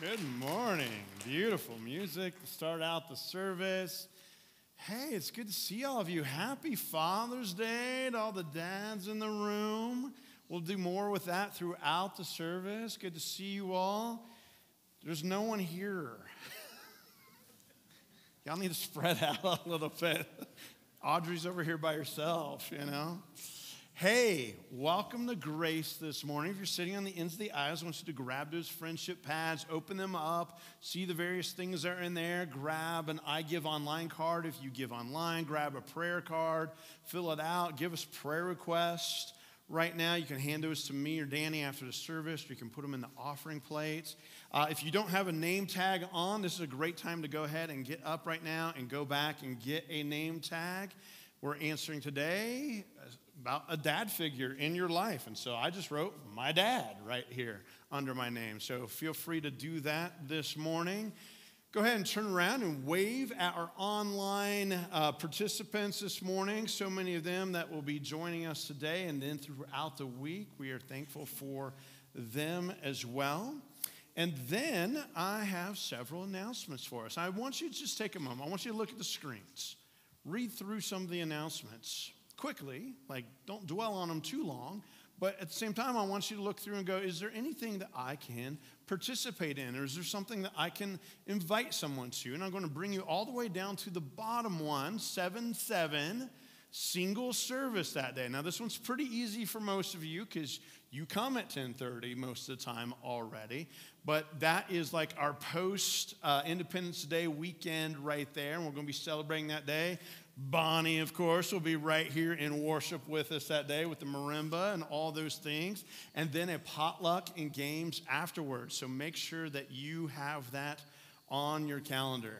Good morning. Beautiful music to start out the service. Hey, it's good to see all of you. Happy Father's Day to all the dads in the room. We'll do more with that throughout the service. Good to see you all. There's no one here. Y'all need to spread out a little bit. Audrey's over here by herself, you know. Hey, welcome to Grace this morning. If you're sitting on the ends of the aisles, I want you to grab those friendship pads, open them up, see the various things that are in there. Grab an I Give Online card if you give online, grab a prayer card, fill it out, give us prayer requests. Right now, you can hand those to me or Danny after the service, or you can put them in the offering plates. Uh, if you don't have a name tag on, this is a great time to go ahead and get up right now and go back and get a name tag. We're answering today about a dad figure in your life. And so I just wrote my dad right here under my name. So feel free to do that this morning. Go ahead and turn around and wave at our online uh, participants this morning. So many of them that will be joining us today and then throughout the week. We are thankful for them as well. And then I have several announcements for us. I want you to just take a moment. I want you to look at the screens, read through some of the announcements quickly, like don't dwell on them too long. But at the same time, I want you to look through and go, is there anything that I can participate in? Or is there something that I can invite someone to? And I'm going to bring you all the way down to the bottom one, 7 7, single service that day. Now, this one's pretty easy for most of you because you come at 10:30 most of the time already. But that is like our post uh, Independence Day weekend right there, and we're going to be celebrating that day. Bonnie, of course, will be right here in worship with us that day with the marimba and all those things. And then a potluck and games afterwards. So make sure that you have that on your calendar.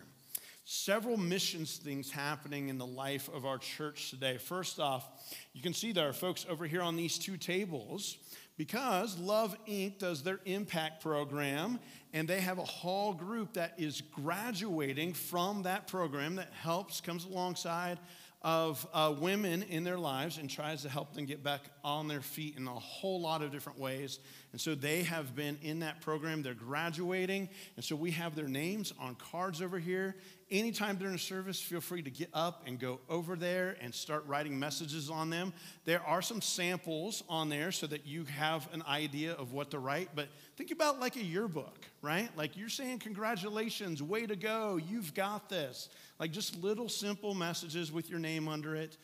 Several missions things happening in the life of our church today. First off, you can see there are folks over here on these two tables because Love Inc. does their impact program, and they have a whole group that is graduating from that program that helps, comes alongside of uh, women in their lives and tries to help them get back on their feet in a whole lot of different ways. And so they have been in that program. They're graduating. And so we have their names on cards over here. Anytime during the service, feel free to get up and go over there and start writing messages on them. There are some samples on there so that you have an idea of what to write. But think about like a yearbook, right? Like you're saying, Congratulations, way to go, you've got this. Like just little simple messages with your name under it.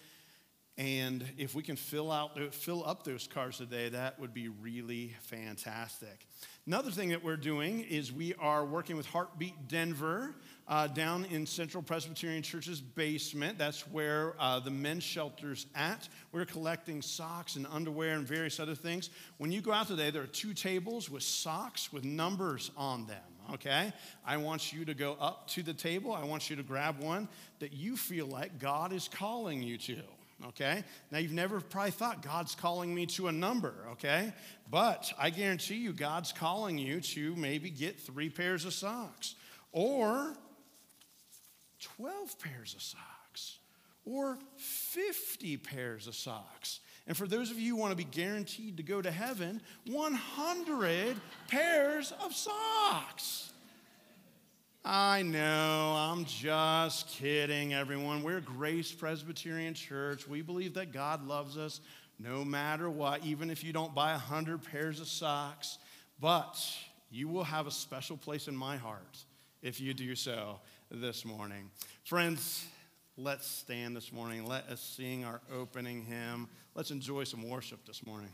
And if we can fill out uh, fill up those cards today, that would be really fantastic. Another thing that we're doing is we are working with Heartbeat Denver uh, down in Central Presbyterian Church's basement. That's where uh, the men's shelter's at. We're collecting socks and underwear and various other things. When you go out today, there are two tables with socks with numbers on them okay? I want you to go up to the table. I want you to grab one that you feel like God is calling you to, okay? Now, you've never probably thought God's calling me to a number, okay? But I guarantee you, God's calling you to maybe get three pairs of socks or 12 pairs of socks or 50 pairs of socks. And for those of you who want to be guaranteed to go to heaven, 100 pairs of socks. I know, I'm just kidding, everyone. We're Grace Presbyterian Church. We believe that God loves us no matter what, even if you don't buy 100 pairs of socks. But you will have a special place in my heart if you do so this morning. Friends, let's stand this morning. Let us sing our opening hymn. Let's enjoy some worship this morning.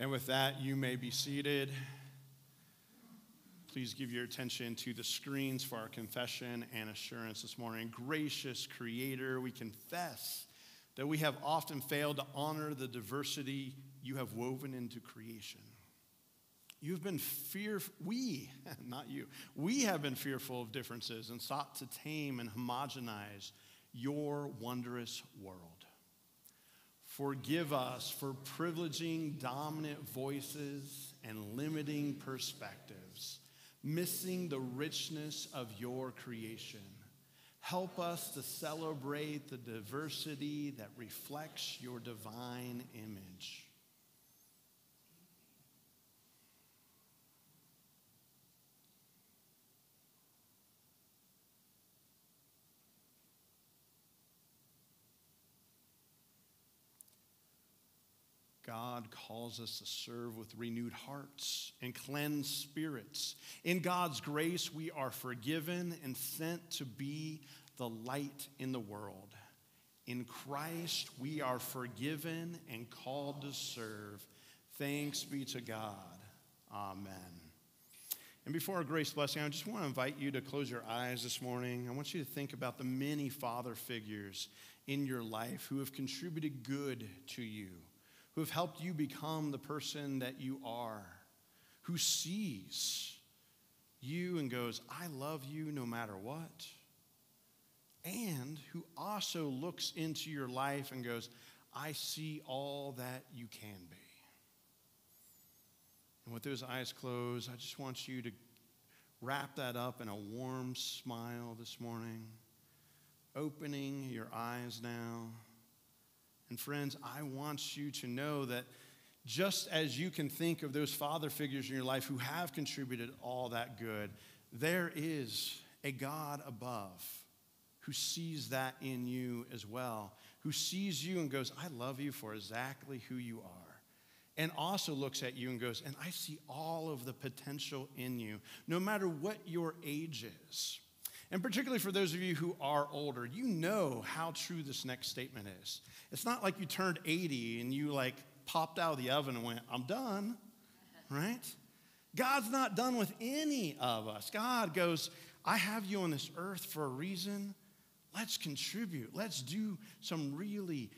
And with that, you may be seated. Please give your attention to the screens for our confession and assurance this morning. Gracious Creator, we confess that we have often failed to honor the diversity you have woven into creation. You've been fearful, we, not you, we have been fearful of differences and sought to tame and homogenize your wondrous world. Forgive us for privileging dominant voices and limiting perspectives missing the richness of your creation. Help us to celebrate the diversity that reflects your divine image. God calls us to serve with renewed hearts and cleansed spirits. In God's grace, we are forgiven and sent to be the light in the world. In Christ, we are forgiven and called to serve. Thanks be to God. Amen. And before our grace blessing, I just want to invite you to close your eyes this morning. I want you to think about the many father figures in your life who have contributed good to you who have helped you become the person that you are, who sees you and goes, I love you no matter what, and who also looks into your life and goes, I see all that you can be. And with those eyes closed, I just want you to wrap that up in a warm smile this morning, opening your eyes now. And friends, I want you to know that just as you can think of those father figures in your life who have contributed all that good, there is a God above who sees that in you as well, who sees you and goes, I love you for exactly who you are. And also looks at you and goes, and I see all of the potential in you, no matter what your age is. And particularly for those of you who are older, you know how true this next statement is. It's not like you turned 80 and you like popped out of the oven and went, I'm done, right? God's not done with any of us. God goes, I have you on this earth for a reason. Let's contribute. Let's do some really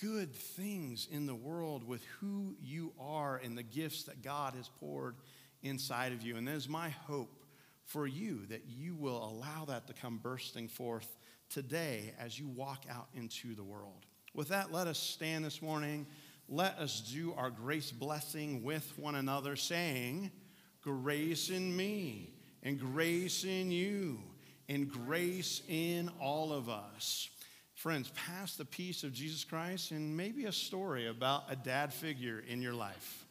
good things in the world with who you are and the gifts that God has poured inside of you. And that is my hope for you that you will allow that to come bursting forth today as you walk out into the world. With that, let us stand this morning. Let us do our grace blessing with one another, saying, Grace in me, and grace in you, and grace in all of us. Friends, pass the peace of Jesus Christ and maybe a story about a dad figure in your life.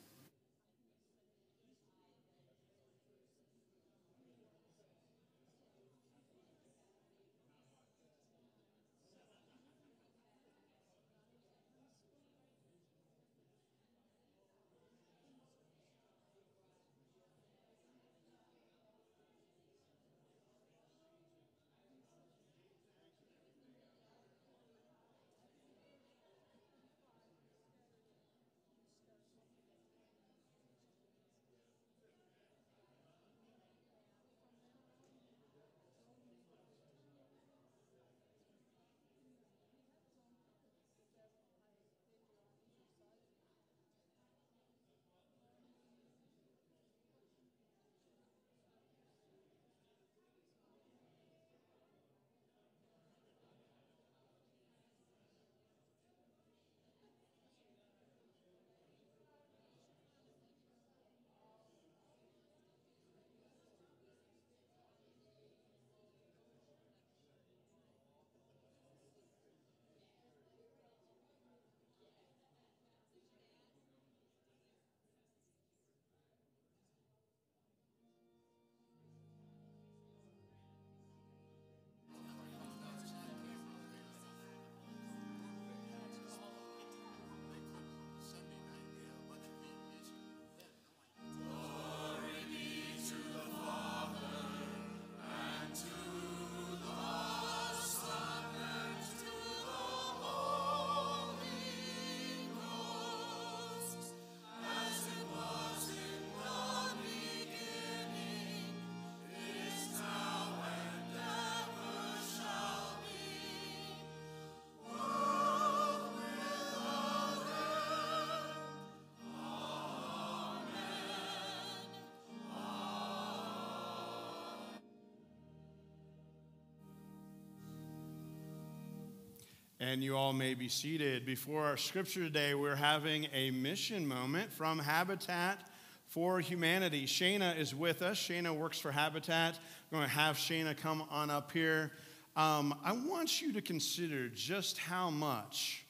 And you all may be seated. Before our scripture today, we're having a mission moment from Habitat for Humanity. Shayna is with us. Shayna works for Habitat. We're going to have Shayna come on up here. Um, I want you to consider just how much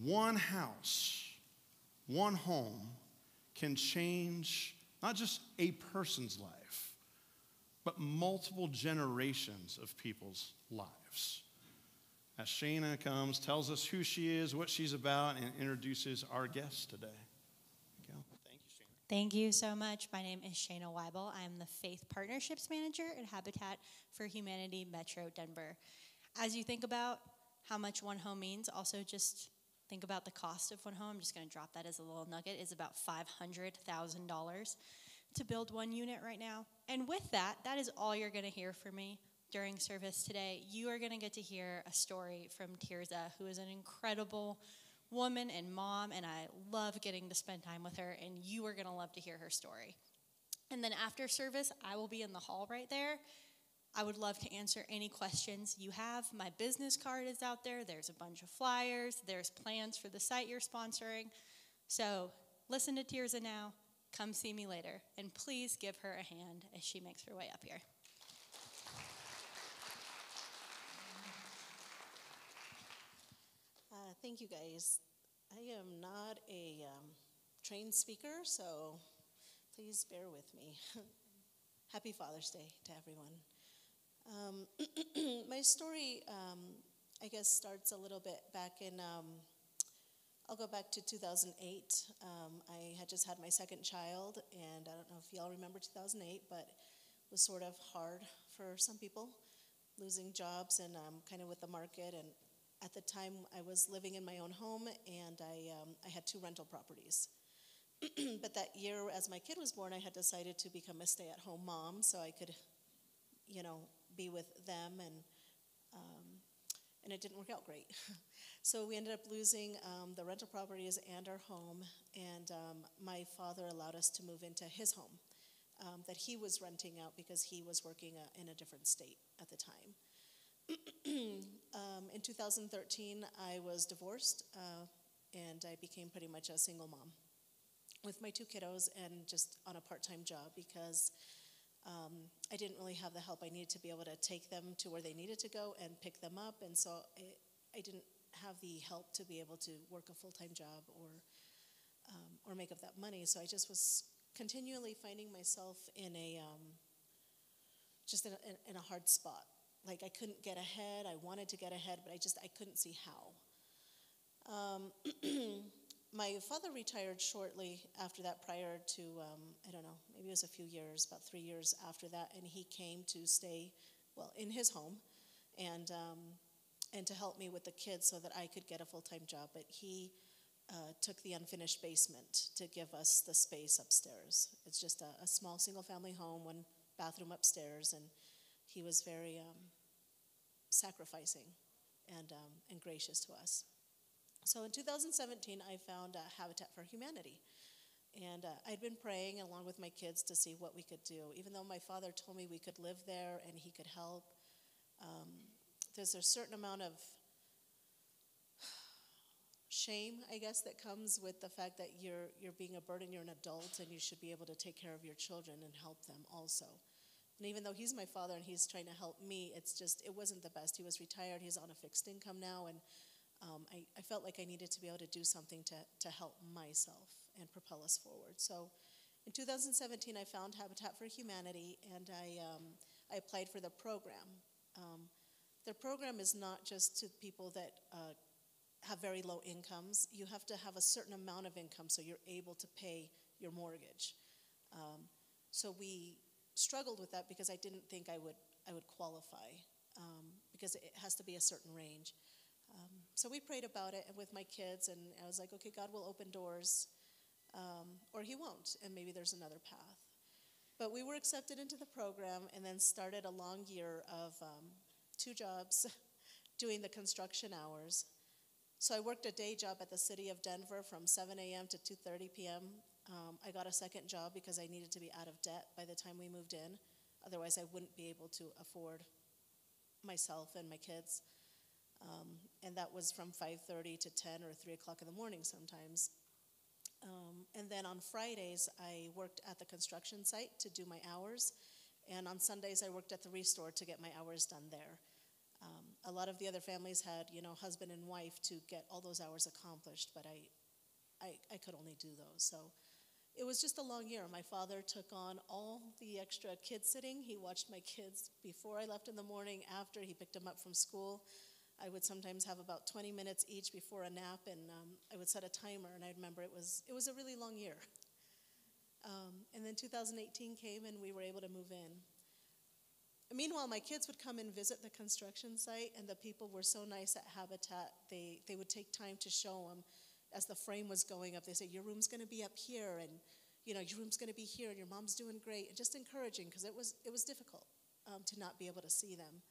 one house, one home can change not just a person's life, but multiple generations of people's lives as Shayna comes, tells us who she is, what she's about, and introduces our guest today. Thank you, Shayna. Thank you so much. My name is Shayna Weibel. I'm the Faith Partnerships Manager at Habitat for Humanity Metro Denver. As you think about how much one home means, also just think about the cost of one home. I'm just going to drop that as a little nugget. It's about $500,000 to build one unit right now. And with that, that is all you're going to hear from me during service today, you are going to get to hear a story from Tirza, who is an incredible woman and mom, and I love getting to spend time with her, and you are going to love to hear her story. And then after service, I will be in the hall right there. I would love to answer any questions you have. My business card is out there. There's a bunch of flyers. There's plans for the site you're sponsoring. So listen to Tirza now. Come see me later. And please give her a hand as she makes her way up here. Thank you guys. I am not a um, trained speaker, so please bear with me. Happy Father's Day to everyone. Um, my story, um, I guess, starts a little bit back in, um, I'll go back to 2008. Um, I had just had my second child, and I don't know if y'all remember 2008, but it was sort of hard for some people, losing jobs and um, kind of with the market and at the time, I was living in my own home and I, um, I had two rental properties. but that year, as my kid was born, I had decided to become a stay at home mom so I could, you know, be with them and um, and it didn't work out great. so we ended up losing um, the rental properties and our home, and um, my father allowed us to move into his home um, that he was renting out because he was working uh, in a different state at the time. Um, in 2013, I was divorced uh, and I became pretty much a single mom with my two kiddos and just on a part time job because um, I didn't really have the help I needed to be able to take them to where they needed to go and pick them up. And so I, I didn't have the help to be able to work a full time job or, um, or make up that money. So I just was continually finding myself in a um, just in a, in a hard spot like I couldn't get ahead. I wanted to get ahead, but I just I couldn't see how. Um, my father retired shortly after that. Prior to um, I don't know, maybe it was a few years, about three years after that, and he came to stay, well, in his home, and um, and to help me with the kids so that I could get a full time job. But he uh, took the unfinished basement to give us the space upstairs. It's just a, a small single family home, one bathroom upstairs, and he was very um, sacrificing and, um, and gracious to us. So in 2017, I found uh, Habitat for Humanity. And uh, I'd been praying along with my kids to see what we could do. Even though my father told me we could live there and he could help, um, there's a certain amount of shame, I guess, that comes with the fact that you're, you're being a burden, you're an adult, and you should be able to take care of your children and help them also. And even though he's my father and he's trying to help me, it's just, it wasn't the best. He was retired, he's on a fixed income now, and um, I, I, felt like I needed to be able to do something to, to help myself and propel us forward. So in 2017, I found Habitat for Humanity and I, um, I applied for the program. Um, the program is not just to people that uh, have very low incomes. You have to have a certain amount of income so you're able to pay your mortgage. Um, so we struggled with that because I didn't think I would, I would qualify um, because it has to be a certain range. Um, so we prayed about it with my kids, and I was like, okay, God will open doors, um, or He won't, and maybe there's another path. But we were accepted into the program and then started a long year of um, two jobs doing the construction hours. So I worked a day job at the city of Denver from 7 a.m. to 2:30 p.m. Um, I got a second job because I needed to be out of debt by the time we moved in. Otherwise, I wouldn't be able to afford myself and my kids. um, and that was from 5:30 to 10 or 3 o'clock in the morning sometimes. Um, and then on Fridays, I worked at the construction site to do my hours, and on Sundays, I worked at the restore to get my hours done there. Um, a lot of the other families had, you know, husband and wife to get all those hours accomplished, but I, I, I could only do those. So it was just a long year. My father took on all the extra kid sitting. He watched my kids before I left in the morning, after he picked them up from school. I would sometimes have about 20 minutes each before a nap, and um, I would set a timer. And I remember it was it was a really long year. Um, and then 2018 came, and we were able to move in. Meanwhile, my kids would come and visit the construction site, and the people were so nice at Habitat. They they would take time to show them as the frame was going up. They said, "Your room's going to be up here," and you know, your room's going to be here, and your mom's doing great. And just encouraging because it was it was difficult um, to not be able to see them.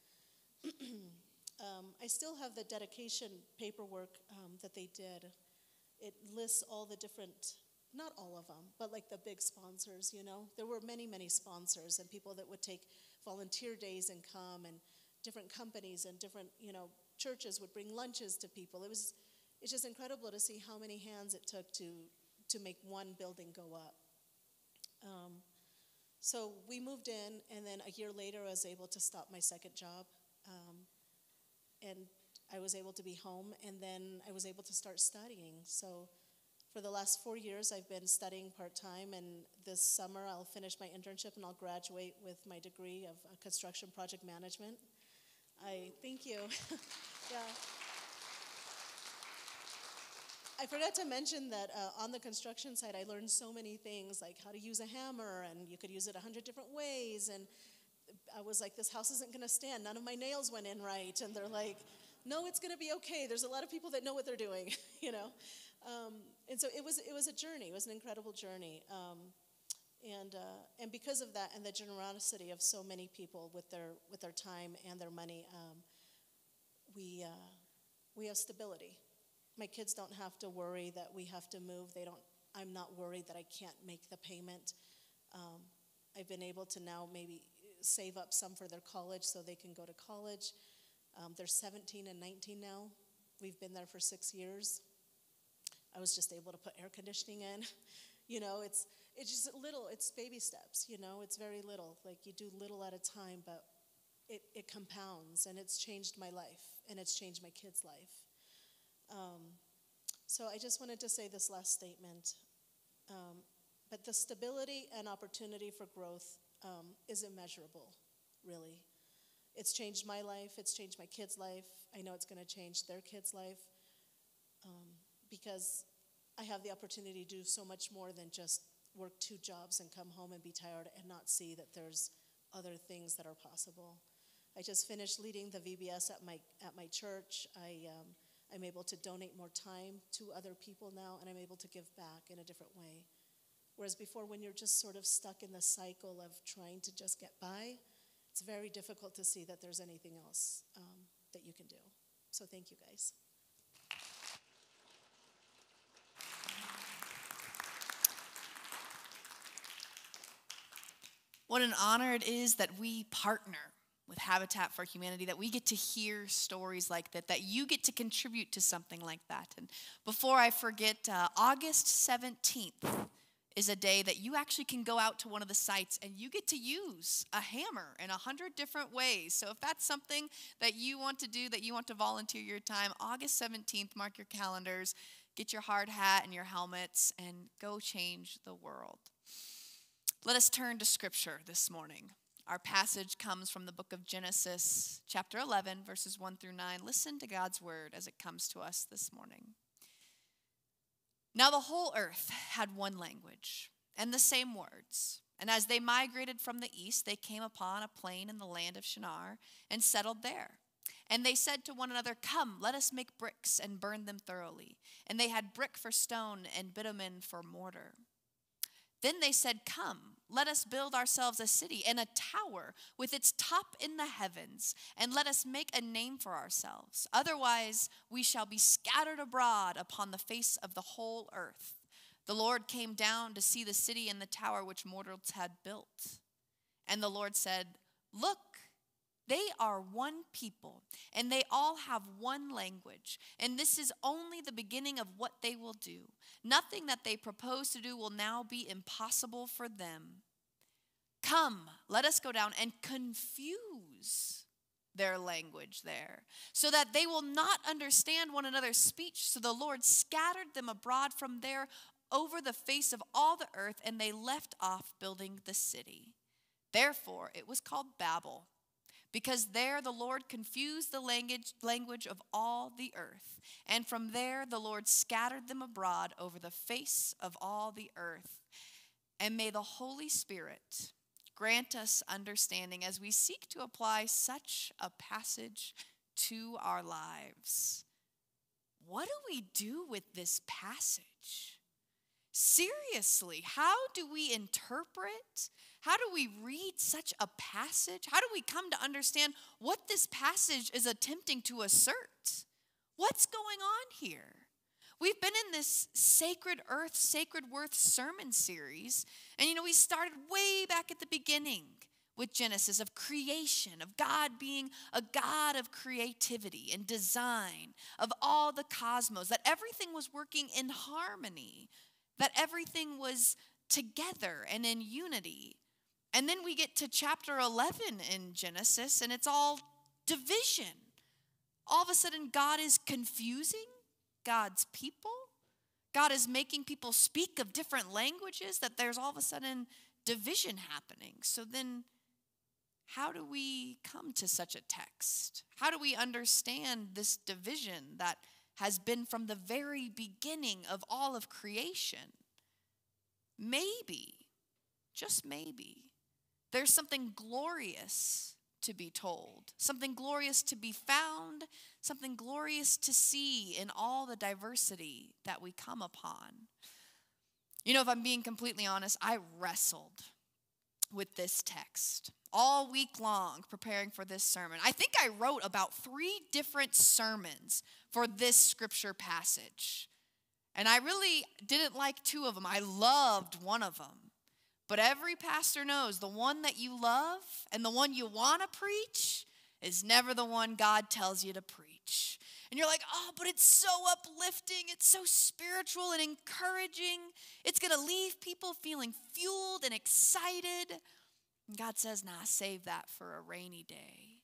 Um, I still have the dedication paperwork um, that they did. It lists all the different, not all of them, but like the big sponsors, you know. There were many, many sponsors and people that would take volunteer days and come, and different companies and different, you know, churches would bring lunches to people. It was, it's just incredible to see how many hands it took to, to make one building go up. Um, so we moved in, and then a year later, I was able to stop my second job. Um, and I was able to be home, and then I was able to start studying. So for the last four years, I've been studying part time, and this summer I'll finish my internship and I'll graduate with my degree of uh, construction project management. I thank you. yeah. I forgot to mention that uh, on the construction site, I learned so many things like how to use a hammer, and you could use it a hundred different ways, and I was like, this house isn't going to stand. None of my nails went in right. And they're like, no, it's going to be okay. There's a lot of people that know what they're doing, you know. Um, and so it was, it was a journey. It was an incredible journey. Um, and, uh, and because of that and the generosity of so many people with their, with their time and their money, um, we, uh, we have stability. My kids don't have to worry that we have to move. They don't, I'm not worried that I can't make the payment. Um, I've been able to now maybe save up some for their college so they can go to college. Um, they're 17 and 19 now. We've been there for six years. I was just able to put air conditioning in. you know, it's it's just little. It's baby steps. You know, it's very little. Like you do little at a time, but it it compounds, and it's changed my life, and it's changed my kids' life. Um, so I just wanted to say this last statement. Um, but the stability and opportunity for growth um, is immeasurable, really. It's changed my life, it's changed my kids' life. I know it's going to change their kids' life um, because I have the opportunity to do so much more than just work two jobs and come home and be tired and not see that there's other things that are possible. I just finished leading the VBS at my at my church. I um, I'm able to donate more time to other people now, and I'm able to give back in a different way. Whereas before, when you're just sort of stuck in the cycle of trying to just get by, it's very difficult to see that there's anything else um, that you can do. So thank you guys. What an honor it is that we partner with Habitat for Humanity, that we get to hear stories like that, that you get to contribute to something like that. And before I forget, uh, August 17th, is a day that you actually can go out to one of the sites and you get to use a hammer in a hundred different ways. So if that's something that you want to do, that you want to volunteer your time, August 17th, mark your calendars, get your hard hat and your helmets, and go change the world. Let us turn to scripture this morning. Our passage comes from the book of Genesis, chapter 11, verses 1 through 9. Listen to God's word as it comes to us this morning. Now the whole earth had one language and the same words. And as they migrated from the east, they came upon a plain in the land of Shinar and settled there. And they said to one another, Come, let us make bricks and burn them thoroughly. And they had brick for stone and bitumen for mortar. Then they said, Come, let us build ourselves a city and a tower with its top in the heavens, and let us make a name for ourselves. Otherwise, we shall be scattered abroad upon the face of the whole earth. The Lord came down to see the city and the tower which mortals had built. And the Lord said, Look, They are one people, and they all have one language. And this is only the beginning of what they will do. Nothing that they propose to do will now be impossible for them. Come, let us go down and confuse their language there, so that they will not understand one another's speech. So the Lord scattered them abroad from there over the face of all the earth, and they left off building the city. Therefore, it was called Babel because there the Lord confused the language, language of all the earth. And from there the Lord scattered them abroad over the face of all the earth. And may the Holy Spirit grant us understanding as we seek to apply such a passage to our lives. What do we do with this passage? Seriously, how do we interpret? How do we read such a passage? How do we come to understand what this passage is attempting to assert? What's going on here? We've been in this Sacred Earth, Sacred Worth sermon series, and you know, we started way back at the beginning with Genesis of creation, of God being a God of creativity and design, of all the cosmos, that everything was working in harmony that everything was together and in unity. And then we get to chapter 11 in Genesis, and it's all division. All of a sudden, God is confusing God's people. God is making people speak of different languages, that there's all of a sudden division happening. So then, how do we come to such a text? How do we understand this division that has been from the very beginning of all of creation. Maybe, just maybe, there's something glorious to be told, something glorious to be found, something glorious to see in all the diversity that we come upon. You know, if I'm being completely honest, I wrestled with this text all week long preparing for this sermon. I think I wrote about three different sermons for this scripture passage. And I really didn't like two of them. I loved one of them. But every pastor knows the one that you love and the one you want to preach is never the one God tells you to preach. And you're like, oh, but it's so uplifting. It's so spiritual and encouraging. It's going to leave people feeling fueled and excited. And God says, nah, save that for a rainy day.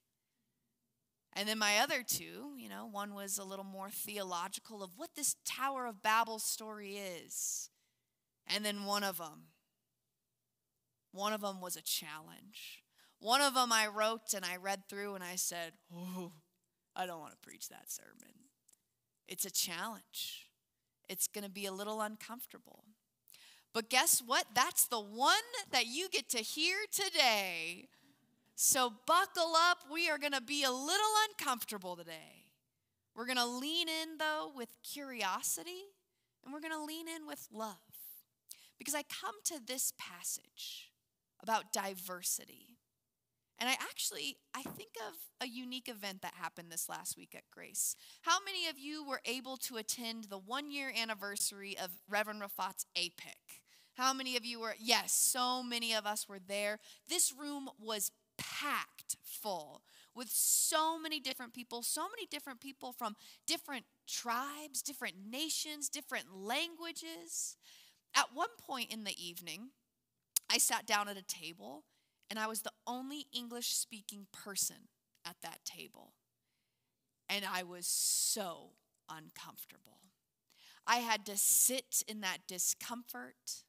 And then my other two, you know, one was a little more theological of what this Tower of Babel story is. And then one of them, one of them was a challenge. One of them I wrote and I read through and I said, oh, I don't want to preach that sermon. It's a challenge. It's going to be a little uncomfortable. But guess what? That's the one that you get to hear today. So buckle up. We are going to be a little uncomfortable today. We're going to lean in, though, with curiosity, and we're going to lean in with love. Because I come to this passage about diversity. And I actually, I think of a unique event that happened this last week at Grace. How many of you were able to attend the one year anniversary of Reverend Rafat's APIC? How many of you were? Yes, so many of us were there. This room was packed full with so many different people, so many different people from different tribes, different nations, different languages. At one point in the evening, I sat down at a table and I was the only English speaking person at that table. And I was so uncomfortable. I had to sit in that discomfort.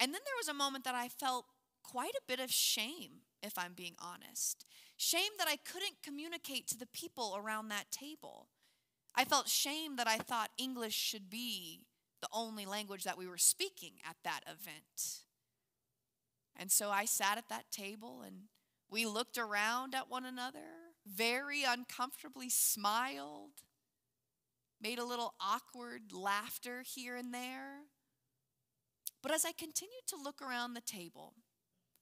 And then there was a moment that I felt quite a bit of shame, if I'm being honest. Shame that I couldn't communicate to the people around that table. I felt shame that I thought English should be the only language that we were speaking at that event. And so I sat at that table and we looked around at one another, very uncomfortably smiled, made a little awkward laughter here and there. But as I continued to look around the table,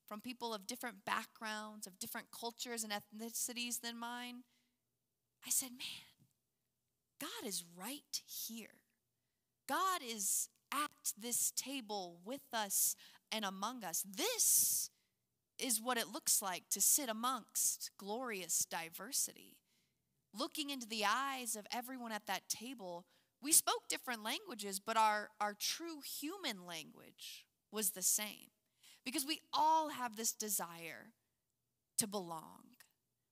from people of different backgrounds, of different cultures and ethnicities than mine, I said, man, God is right here. God is at this table with us and among us. This is what it looks like to sit amongst glorious diversity. Looking into the eyes of everyone at that table, we spoke different languages, but our, our true human language was the same. Because we all have this desire to belong.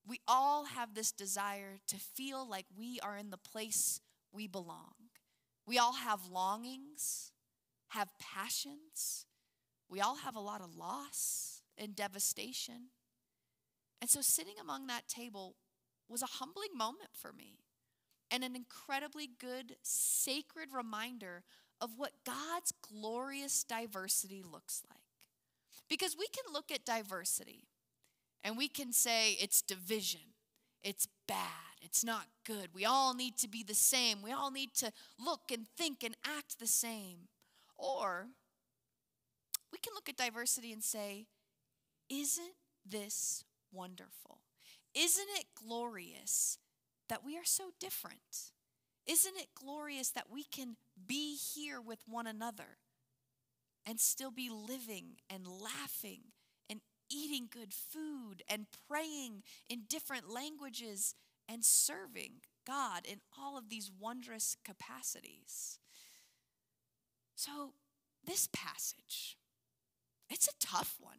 We all have this desire to feel like we are in the place we belong. We all have longings, have passions. We all have a lot of loss and devastation. And so sitting among that table was a humbling moment for me and an incredibly good, sacred reminder of what God's glorious diversity looks like. Because we can look at diversity and we can say it's division, it's bad, it's not good. We all need to be the same. We all need to look and think and act the same. Or we can look at diversity and say, isn't this wonderful? Isn't it glorious that we are so different? Isn't it glorious that we can be here with one another and still be living and laughing and eating good food and praying in different languages and serving God in all of these wondrous capacities? So, this passage, it's a tough one.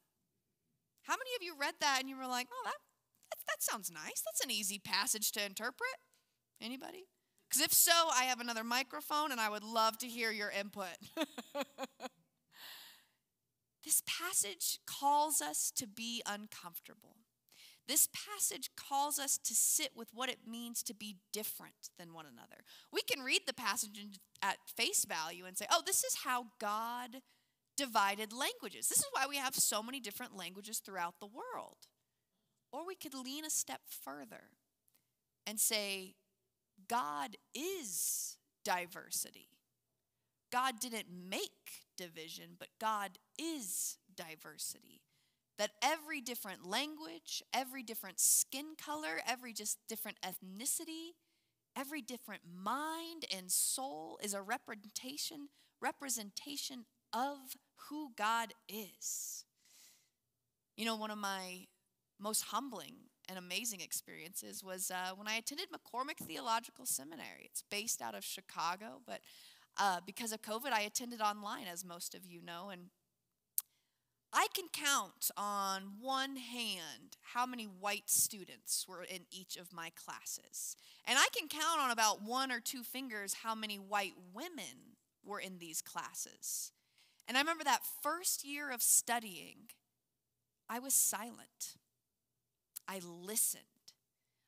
How many of you read that and you were like, oh, that, that, that sounds nice. That's an easy passage to interpret? Anybody? Because if so, I have another microphone and I would love to hear your input. this passage calls us to be uncomfortable. This passage calls us to sit with what it means to be different than one another. We can read the passage at face value and say, oh, this is how God divided languages. This is why we have so many different languages throughout the world. Or we could lean a step further and say, God is diversity. God didn't make division, but God is diversity. That every different language, every different skin color, every just different ethnicity, every different mind and soul is a representation representation of who God is. You know, one of my most humbling and amazing experiences was uh, when I attended McCormick Theological Seminary. It's based out of Chicago, but uh, because of COVID, I attended online, as most of you know. And I can count on one hand how many white students were in each of my classes. And I can count on about one or two fingers how many white women were in these classes. And I remember that first year of studying, I was silent. I listened.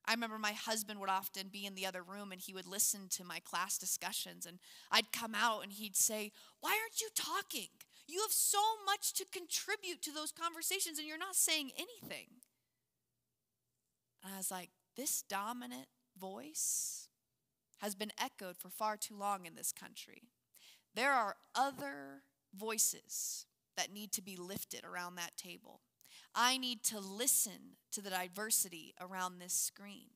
I remember my husband would often be in the other room and he would listen to my class discussions. And I'd come out and he'd say, Why aren't you talking? You have so much to contribute to those conversations and you're not saying anything. And I was like, This dominant voice has been echoed for far too long in this country. There are other voices that need to be lifted around that table. I need to listen to the diversity around this screen.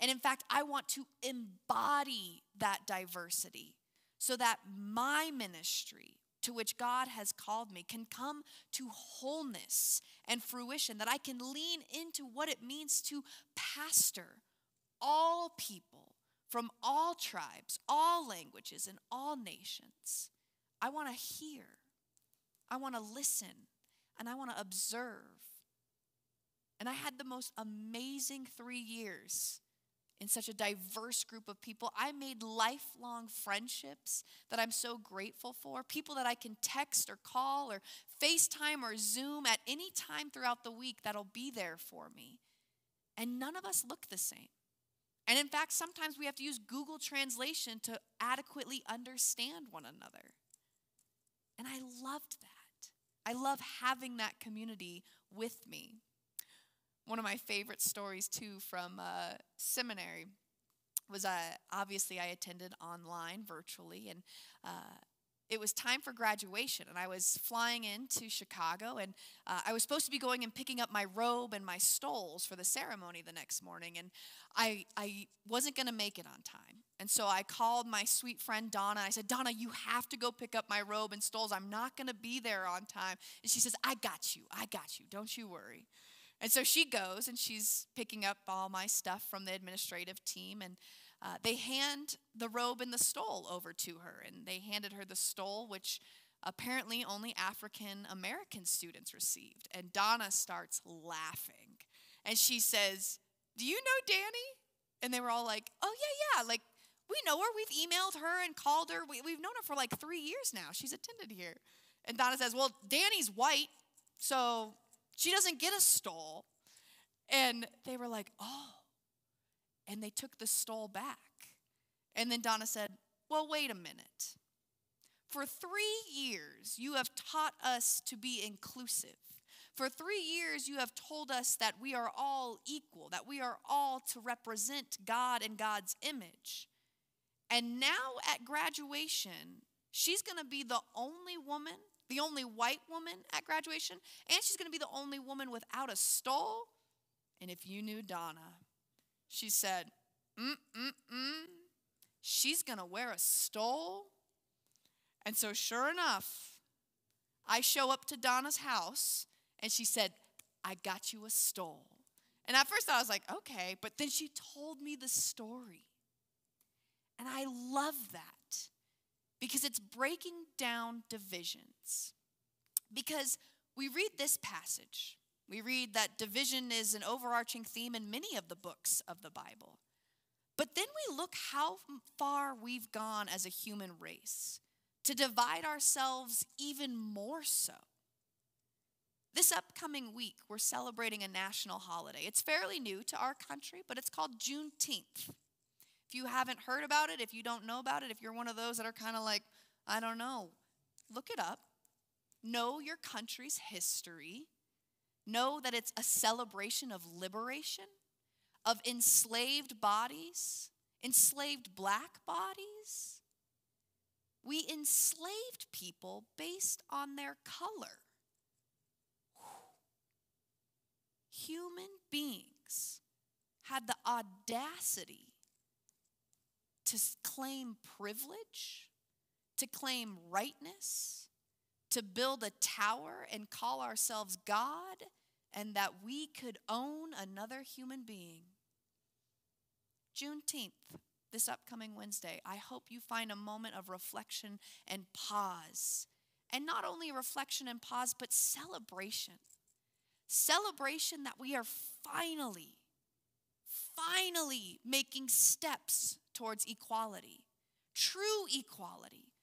And in fact, I want to embody that diversity so that my ministry to which God has called me can come to wholeness and fruition, that I can lean into what it means to pastor all people from all tribes, all languages, and all nations. I want to hear, I want to listen, and I want to observe and I had the most amazing three years in such a diverse group of people. I made lifelong friendships that I'm so grateful for. People that I can text or call or FaceTime or Zoom at any time throughout the week that'll be there for me. And none of us look the same. And in fact, sometimes we have to use Google Translation to adequately understand one another. And I loved that. I love having that community with me one of my favorite stories too from uh, seminary was uh, obviously I attended online virtually, and uh, it was time for graduation, and I was flying into Chicago, and uh, I was supposed to be going and picking up my robe and my stoles for the ceremony the next morning, and I I wasn't going to make it on time. And so I called my sweet friend Donna. I said, Donna, you have to go pick up my robe and stoles. I'm not going to be there on time. And she says, I got you. I got you. Don't you worry. And so she goes and she's picking up all my stuff from the administrative team. And uh, they hand the robe and the stole over to her. And they handed her the stole, which apparently only African American students received. And Donna starts laughing. And she says, Do you know Danny? And they were all like, Oh, yeah, yeah. Like, we know her. We've emailed her and called her. We, have known her for like three years now. She's attended here. And Donna says, Well, Danny's white, so she doesn't get a stole. And they were like, Oh. And they took the stole back. And then Donna said, Well, wait a minute. For three years, you have taught us to be inclusive. For three years, you have told us that we are all equal, that we are all to represent God and God's image. And now at graduation, she's going to be the only woman, the only white woman at graduation, and she's going to be the only woman without a stole. And if you knew Donna, she said, mm, mm, mm, she's going to wear a stole. And so, sure enough, I show up to Donna's house, and she said, I got you a stole. And at first I was like, okay, but then she told me the story. And I love that because it's breaking down divisions. Because we read this passage, we read that division is an overarching theme in many of the books of the Bible. But then we look how far we've gone as a human race to divide ourselves even more so. This upcoming week, we're celebrating a national holiday. It's fairly new to our country, but it's called Juneteenth. If you haven't heard about it, if you don't know about it, if you're one of those that are kind of like, I don't know, look it up. Know your country's history. Know that it's a celebration of liberation, of enslaved bodies, enslaved black bodies. We enslaved people based on their color. Human beings had the audacity to claim privilege, to claim rightness, to build a tower and call ourselves God, and that we could own another human being. Juneteenth, this upcoming Wednesday, I hope you find a moment of reflection and pause. And not only reflection and pause, but celebration. Celebration that we are finally, finally making steps towards equality, true equality.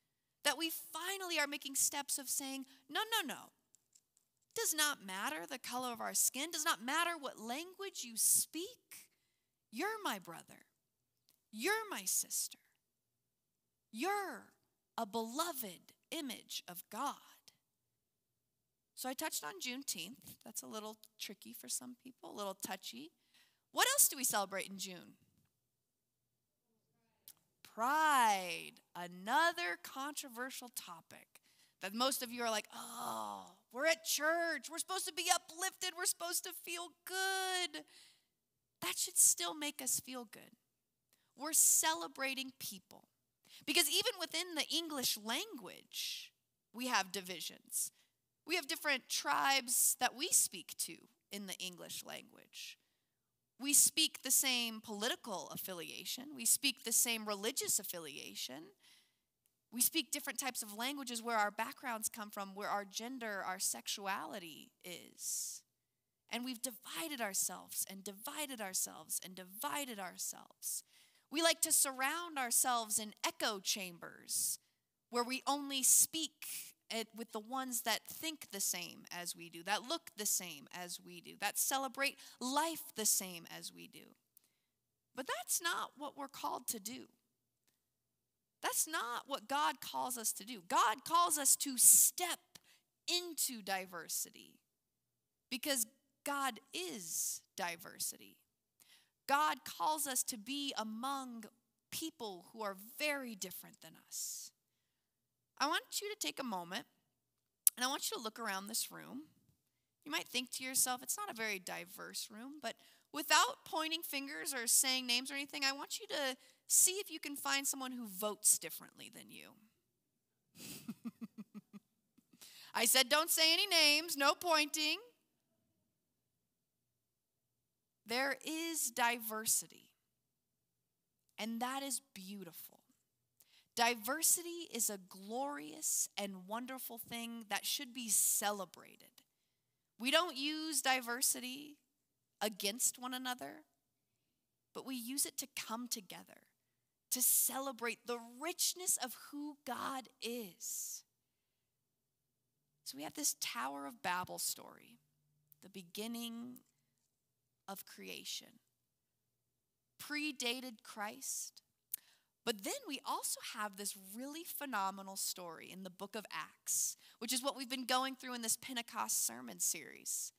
That we finally are making steps of saying, no, no, no. Does not matter the color of our skin, does not matter what language you speak. You're my brother. You're my sister. You're a beloved image of God. So I touched on Juneteenth. That's a little tricky for some people, a little touchy. What else do we celebrate in June? Pride, another controversial topic that most of you are like, oh, we're at church. We're supposed to be uplifted. We're supposed to feel good. That should still make us feel good. We're celebrating people. Because even within the English language, we have divisions. We have different tribes that we speak to in the English language. We speak the same political affiliation, we speak the same religious affiliation. We speak different types of languages where our backgrounds come from, where our gender, our sexuality is. And we've divided ourselves and divided ourselves and divided ourselves. We like to surround ourselves in echo chambers where we only speak it with the ones that think the same as we do, that look the same as we do, that celebrate life the same as we do. But that's not what we're called to do. That's not what God calls us to do. God calls us to step into diversity because God is diversity. God calls us to be among people who are very different than us. I want you to take a moment and I want you to look around this room. You might think to yourself, it's not a very diverse room, but without pointing fingers or saying names or anything, I want you to see if you can find someone who votes differently than you. I said, don't say any names, no pointing. There is diversity, and that is beautiful. Diversity is a glorious and wonderful thing that should be celebrated. We don't use diversity against one another, but we use it to come together, to celebrate the richness of who God is. So we have this Tower of Babel story, the beginning of creation, predated Christ. But then we also have this really phenomenal story in the book of Acts, which is what we've been going through in this Pentecost sermon series.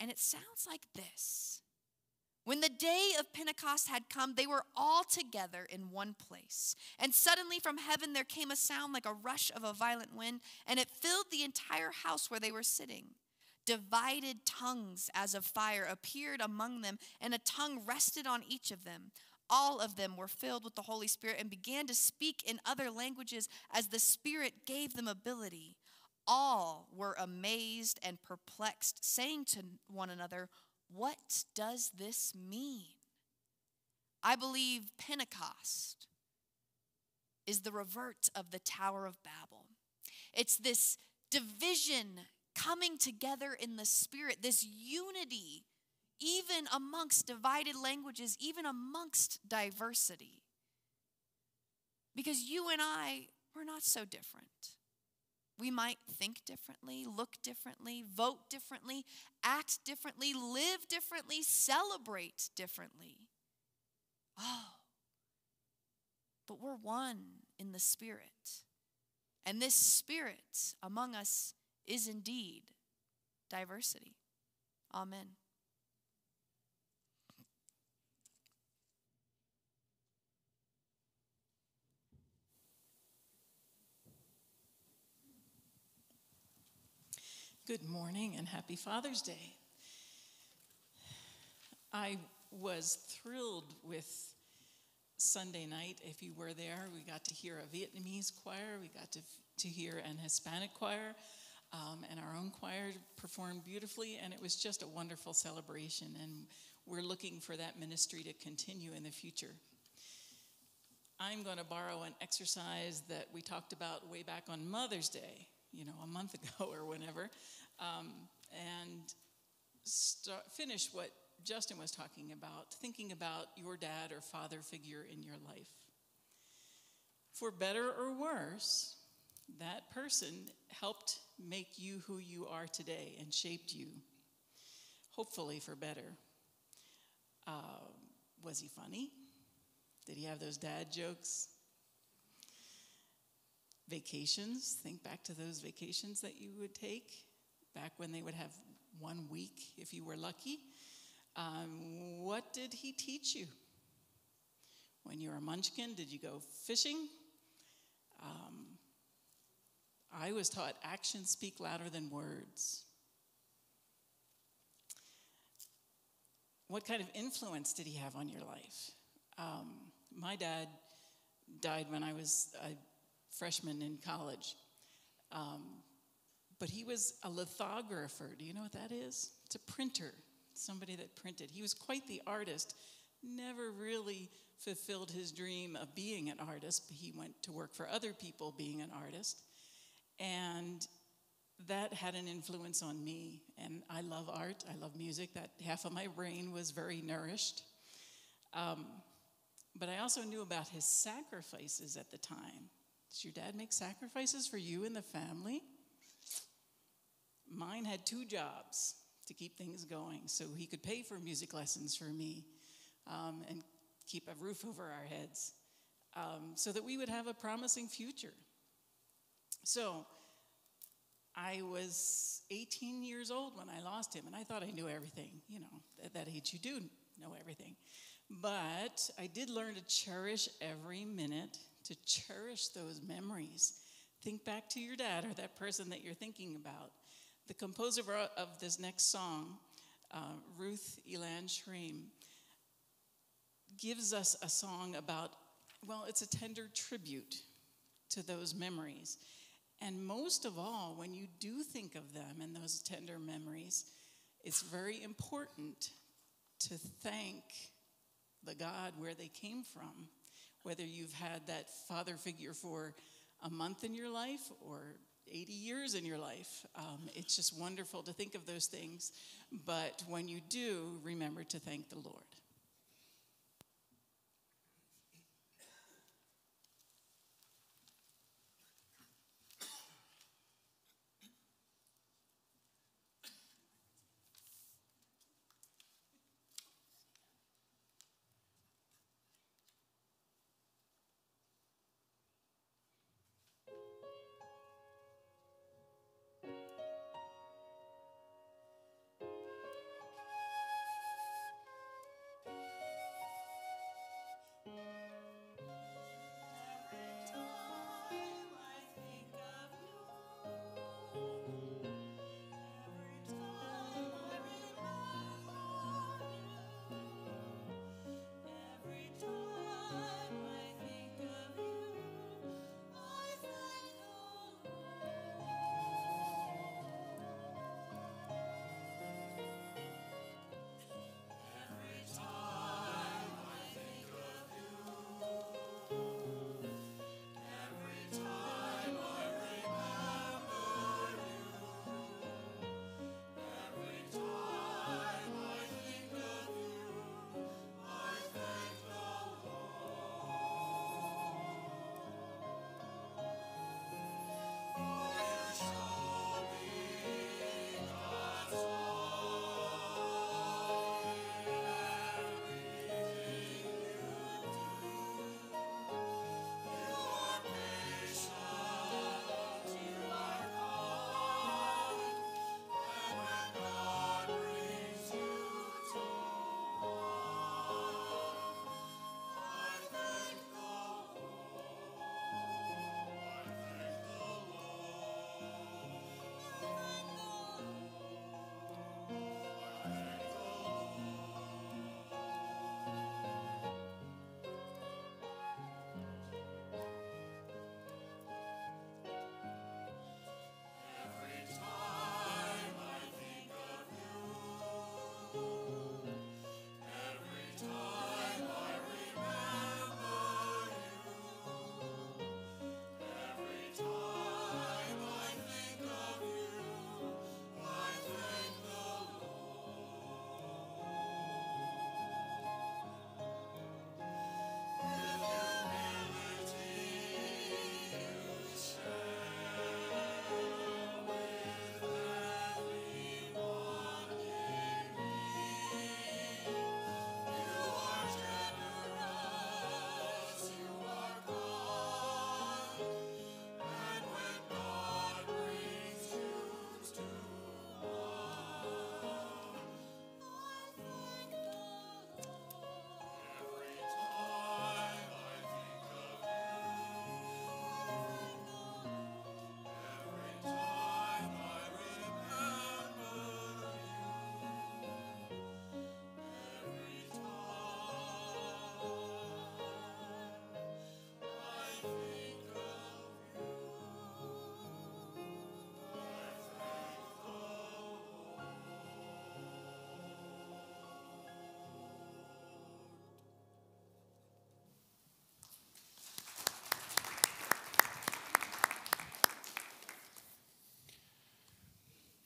And it sounds like this when the day of Pentecost had come, they were all together in one place. And suddenly from heaven there came a sound like a rush of a violent wind, and it filled the entire house where they were sitting. Divided tongues as of fire appeared among them, and a tongue rested on each of them. All of them were filled with the Holy Spirit and began to speak in other languages as the Spirit gave them ability. All were amazed and perplexed, saying to one another, what does this mean? I believe Pentecost is the revert of the Tower of Babel. It's this division coming together in the Spirit, this unity, even amongst divided languages, even amongst diversity. Because you and I, we're not so different. We might think differently, look differently, vote differently, act differently, live differently, celebrate differently. Oh, but we're one in the Spirit. And this Spirit among us is indeed diversity. Amen. Good morning and happy Father's Day. I was thrilled with Sunday night. If you were there, we got to hear a Vietnamese choir, we got to, to hear an Hispanic choir, um, and our own choir performed beautifully, and it was just a wonderful celebration. And we're looking for that ministry to continue in the future. I'm going to borrow an exercise that we talked about way back on Mother's Day you know, a month ago or whenever, um, and start, finish what Justin was talking about, thinking about your dad or father figure in your life. For better or worse, that person helped make you who you are today and shaped you, hopefully for better. Uh, was he funny? Did he have those dad jokes? Vacations, think back to those vacations that you would take back when they would have one week if you were lucky. Um, what did he teach you? When you were a munchkin, did you go fishing? Um, I was taught actions speak louder than words. What kind of influence did he have on your life? Um, my dad died when I was freshman in college. Um, but he was a lithographer. Do you know what that is? It's a printer, somebody that printed. He was quite the artist, never really fulfilled his dream of being an artist. He went to work for other people being an artist. And that had an influence on me. And I love art, I love music. That half of my brain was very nourished. Um, but I also knew about his sacrifices at the time. Does your dad make sacrifices for you and the family? Mine had two jobs to keep things going, so he could pay for music lessons for me um, and keep a roof over our heads um, so that we would have a promising future. So I was 18 years old when I lost him, and I thought I knew everything. You know, at that age, you do know everything. But I did learn to cherish every minute to cherish those memories, think back to your dad or that person that you're thinking about. The composer of this next song, uh, Ruth Elaine Schram, gives us a song about, well, it's a tender tribute to those memories. And most of all, when you do think of them and those tender memories, it's very important to thank the God where they came from. Whether you've had that father figure for a month in your life or 80 years in your life, um, it's just wonderful to think of those things. But when you do, remember to thank the Lord.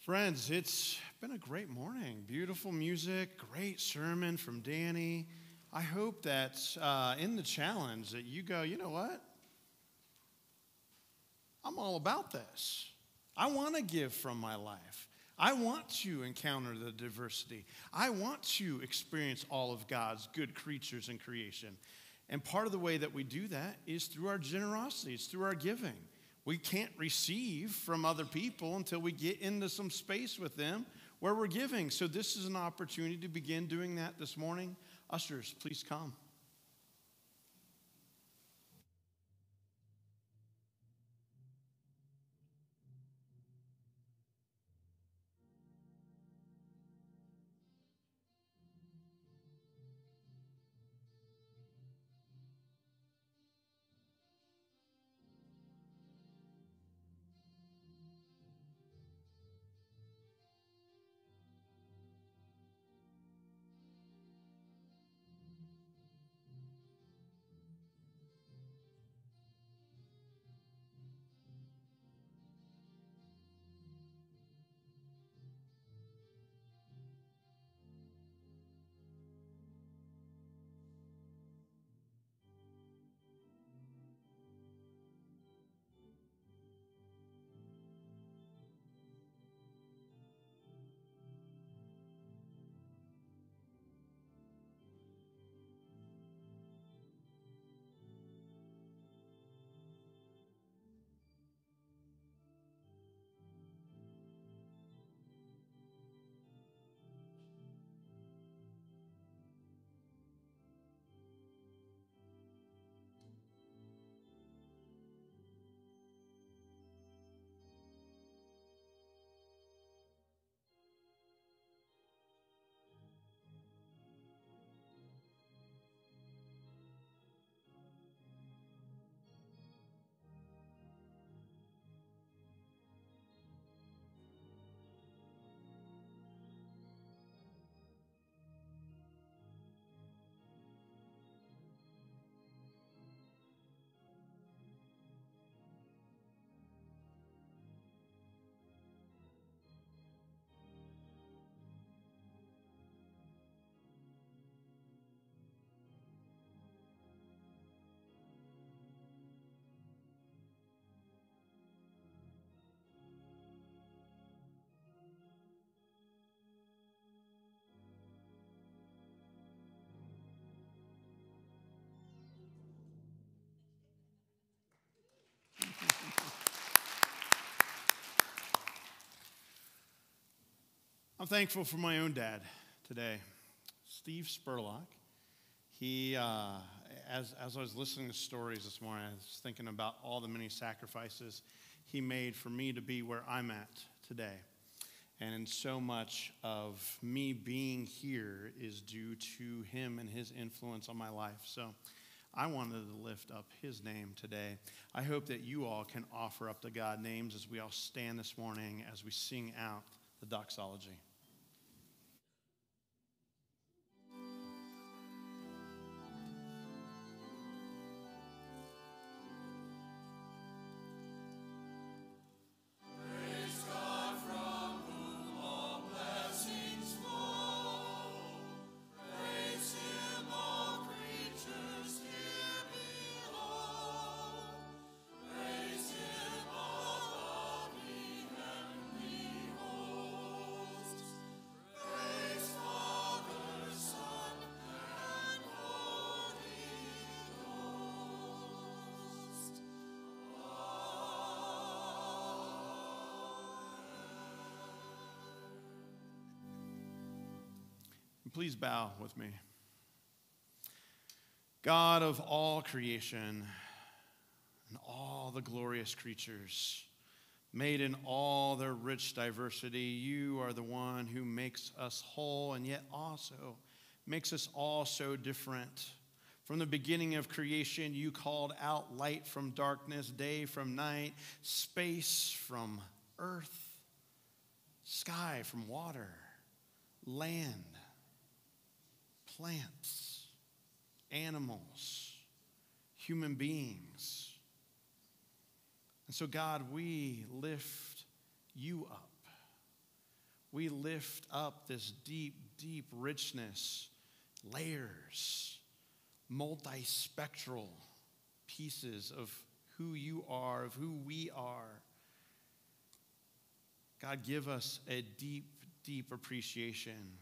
Friends, it's been a great morning. Beautiful music, great sermon from Danny. I hope that uh, in the challenge that you go, you know what? I'm all about this. I want to give from my life. I want to encounter the diversity. I want to experience all of God's good creatures and creation. And part of the way that we do that is through our generosity, it's through our giving we can't receive from other people until we get into some space with them where we're giving. So, this is an opportunity to begin doing that this morning. Ushers, please come. Thankful for my own dad today, Steve Spurlock. He, uh, as, as I was listening to stories this morning, I was thinking about all the many sacrifices he made for me to be where I'm at today. And so much of me being here is due to him and his influence on my life. So I wanted to lift up his name today. I hope that you all can offer up to God names as we all stand this morning as we sing out the doxology. Please bow with me. God of all creation and all the glorious creatures, made in all their rich diversity, you are the one who makes us whole and yet also makes us all so different. From the beginning of creation, you called out light from darkness, day from night, space from earth, sky from water, land plants, animals, human beings. And so, God, we lift you up. We lift up this deep, deep richness, layers, multispectral pieces of who you are, of who we are. God, give us a deep, deep appreciation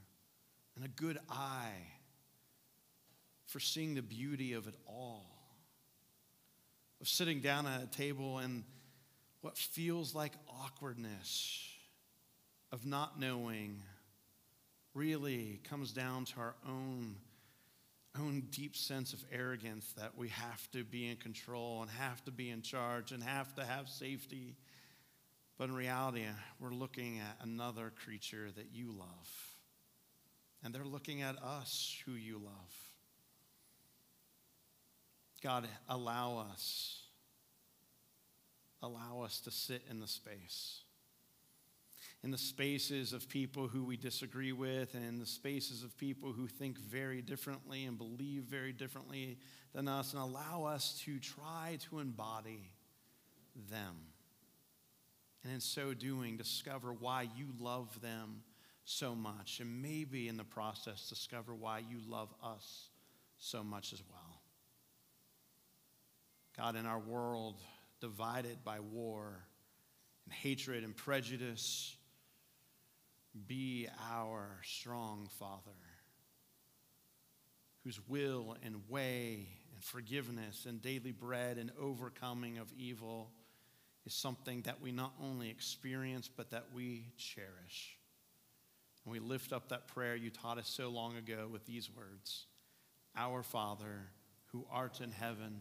and a good eye for seeing the beauty of it all, of sitting down at a table and what feels like awkwardness, of not knowing, really comes down to our own, own deep sense of arrogance that we have to be in control and have to be in charge and have to have safety. But in reality, we're looking at another creature that you love. And they're looking at us, who you love. God, allow us, allow us to sit in the space. In the spaces of people who we disagree with, and in the spaces of people who think very differently and believe very differently than us, and allow us to try to embody them. And in so doing, discover why you love them so much, and maybe in the process, discover why you love us so much as well. God, in our world divided by war and hatred and prejudice, be our strong Father, whose will and way and forgiveness and daily bread and overcoming of evil is something that we not only experience, but that we cherish. And we lift up that prayer you taught us so long ago with these words Our Father, who art in heaven,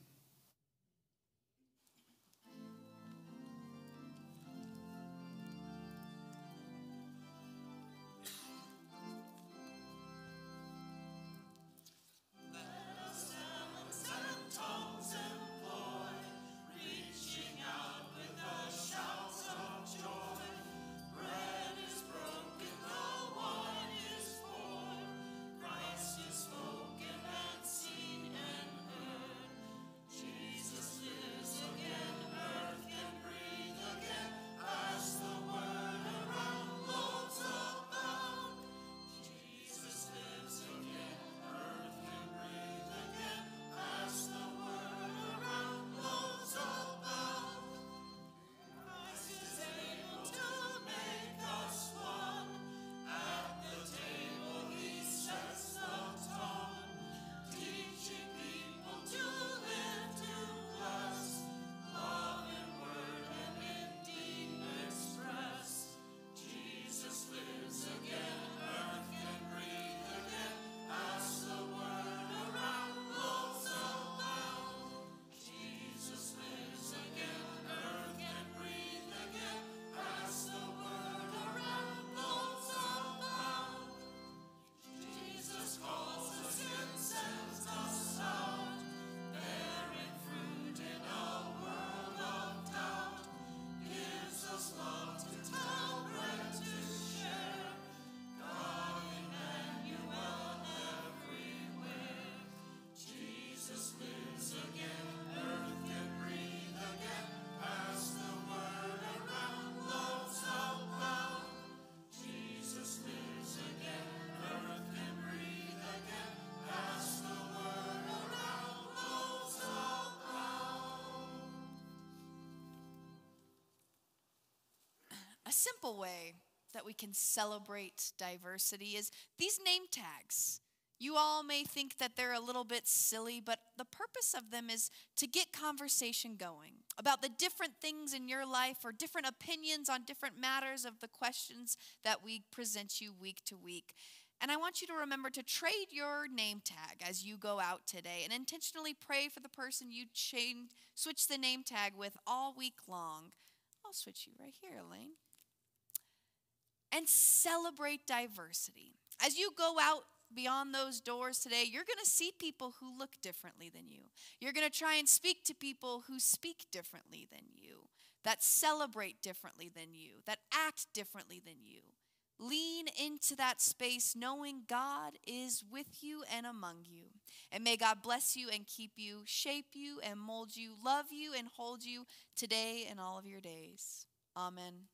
Simple way that we can celebrate diversity is these name tags. You all may think that they're a little bit silly, but the purpose of them is to get conversation going about the different things in your life or different opinions on different matters of the questions that we present you week to week. And I want you to remember to trade your name tag as you go out today and intentionally pray for the person you change, switch the name tag with all week long. I'll switch you right here, Elaine. And celebrate diversity. As you go out beyond those doors today, you're going to see people who look differently than you. You're going to try and speak to people who speak differently than you, that celebrate differently than you, that act differently than you. Lean into that space knowing God is with you and among you. And may God bless you and keep you, shape you and mold you, love you and hold you today and all of your days. Amen.